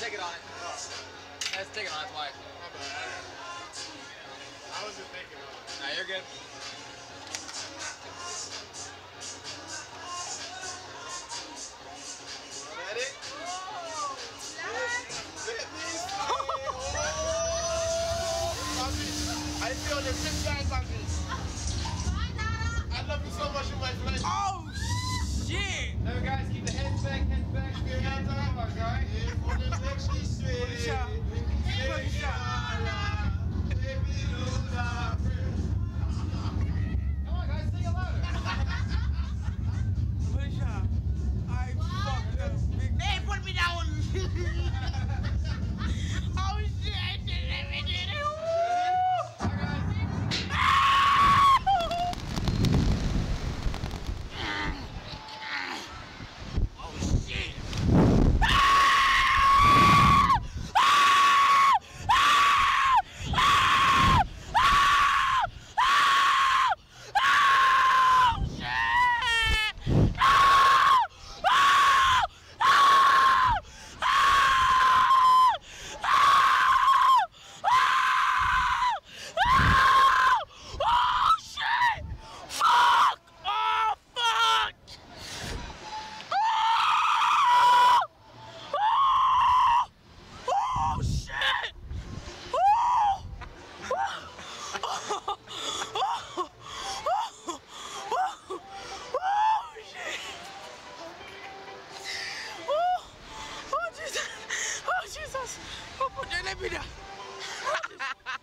ticket on it. That's a ticket on it, that's why. My bad. I was just thinking of it. Nah, you're good. Ready? Let me see. Oh, Papi, I feel the big guy, Papi. I love you so much, you my Yeah. let me down!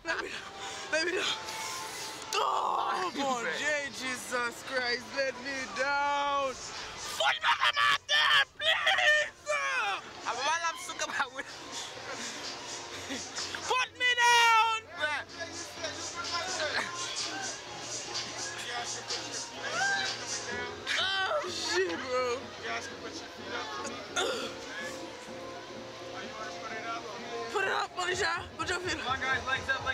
Let me down! Let me down! Oh, mon Dieu, Jesus Christ, let me down! Put me down please! While I'm stuck. Put me down! Oh shit, bro. It up, Put your Come on, guys, legs up,